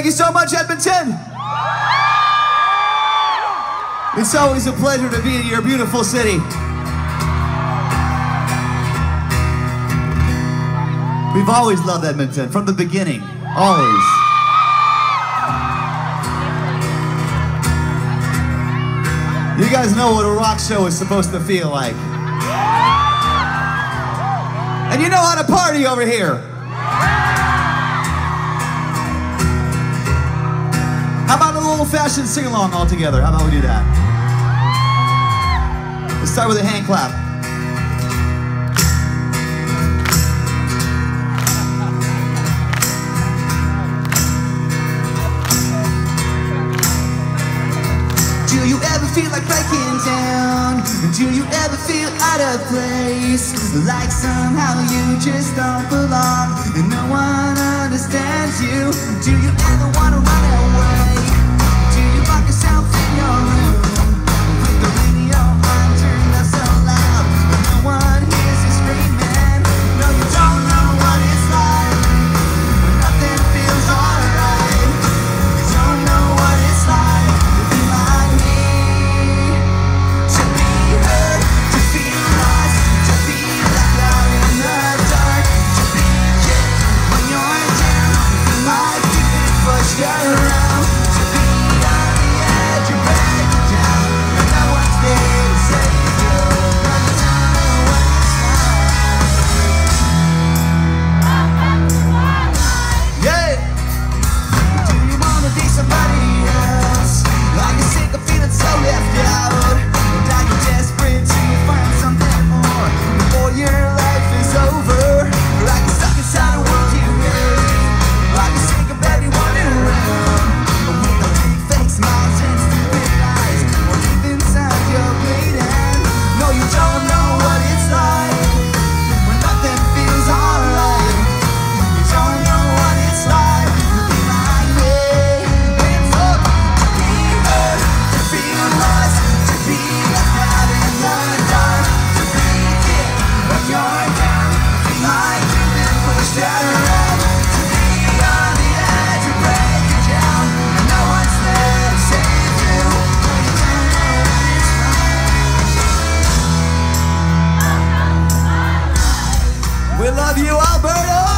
Thank you so much, Edmonton. It's always a pleasure to be in your beautiful city. We've always loved Edmonton from the beginning, always. You guys know what a rock show is supposed to feel like. And you know how to party over here. How about a little fashioned sing-along all together? How about we do that? Let's start with a hand clap. Do you ever feel like breaking down? Do you ever feel out of place? Like somehow you just don't belong And no one understands you Do you ever want to I love you, Alberta!